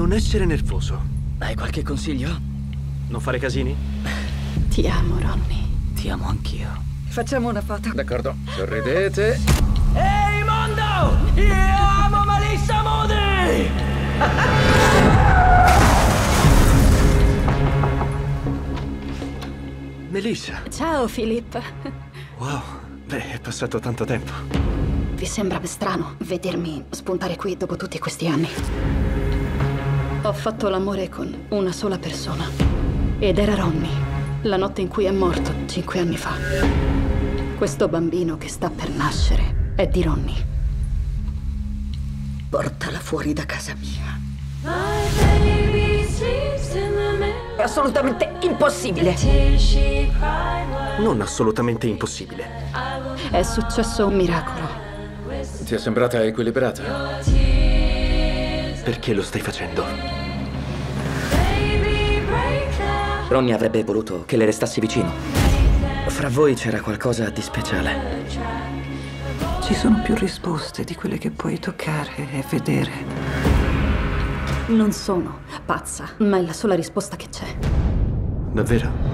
Non essere nervoso. Hai qualche consiglio? Non fare casini? Ti amo, Ronny. Ti amo anch'io. Facciamo una foto. D'accordo, sorridete. Ehi, mondo! Io amo Melissa Moody! Melissa. Ciao, Philip. Wow. Beh, è passato tanto tempo. Vi sembra strano vedermi spuntare qui dopo tutti questi anni? Ho fatto l'amore con una sola persona. Ed era Ronny, la notte in cui è morto cinque anni fa. Questo bambino che sta per nascere è di Ronny. Portala fuori da casa mia. È assolutamente impossibile. Non assolutamente impossibile. È successo un miracolo. Ti è sembrata equilibrata? Perché lo stai facendo? Ronny avrebbe voluto che le restassi vicino. Fra voi c'era qualcosa di speciale. Ci sono più risposte di quelle che puoi toccare e vedere. Non sono pazza, ma è la sola risposta che c'è. Davvero?